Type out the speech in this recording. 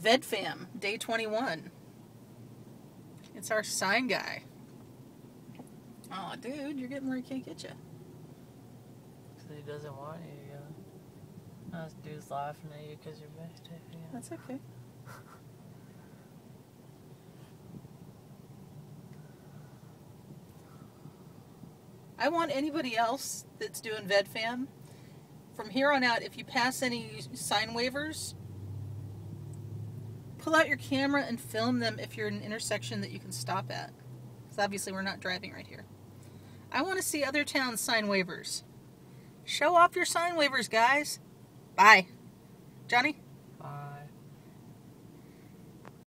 VedFam, day 21. It's our sign guy. Aw, oh, dude, you're getting where he can't get you. Because he doesn't want you. Yeah. This dude's laughing at you because you're Yeah. That's okay. I want anybody else that's doing VedFam, from here on out, if you pass any sign wavers, pull out your camera and film them if you're in an intersection that you can stop at. Because obviously we're not driving right here. I want to see other towns sign wavers. Show off your sign wavers, guys. Bye. Johnny?